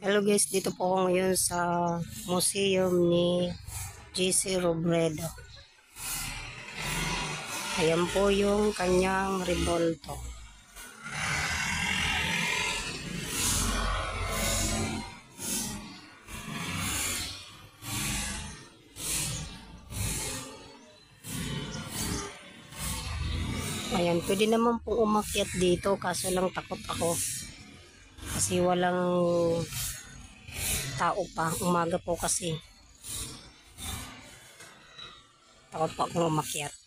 Hello guys, dito po ako ngayon sa museum ni JC Robredo. Ayan po yung kanyang revolto. Ayan, pwede naman pong umakyat dito kaso lang takot ako. Kasi walang tao pa. Umaga po kasi. Takot po akong umakyat.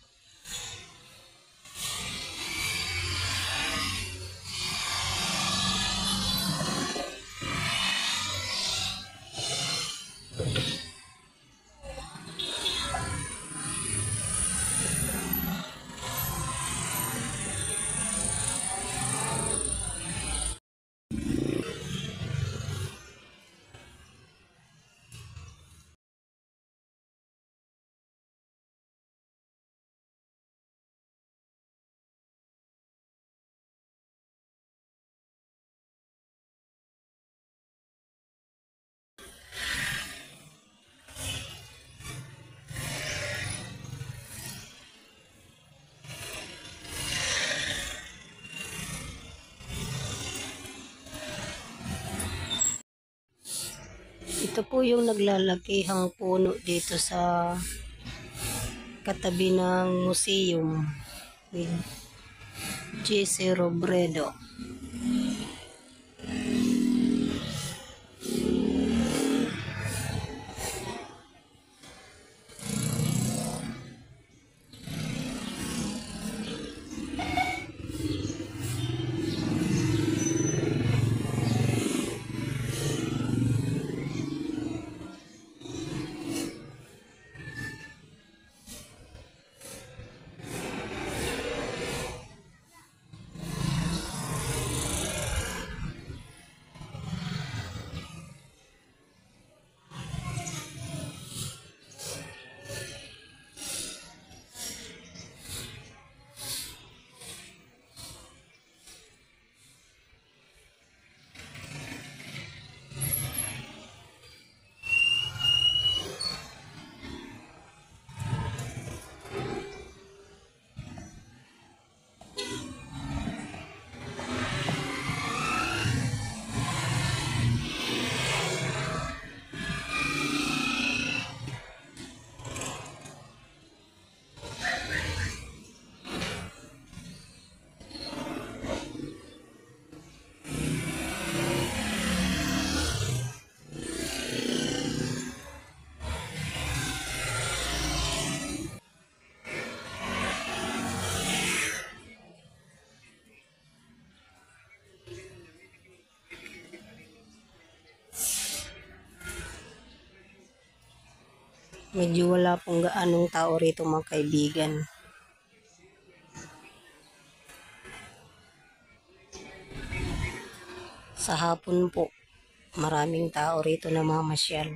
Ito po yung naglalakihang puno dito sa katabi ng museum with J.C. Robredo. Medyo wala pong gaanong tao rito mga kaibigan. Sa hapon po, maraming tao rito na mamasyal.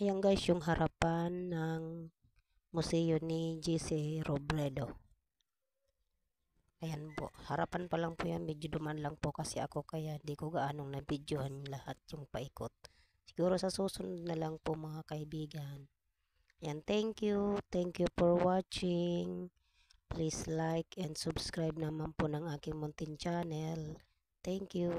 Ayan guys, yung harapan ng museo ni J.C. Robredo. Ayan po. Harapan pa lang po yan. Medyo duman lang po kasi ako kaya di ko gaanong na-videohan lahat yung paikot. Siguro sa susunod na lang po mga kaibigan. Ayan, thank you. Thank you for watching. Please like and subscribe naman po ng aking Muntin channel. Thank you.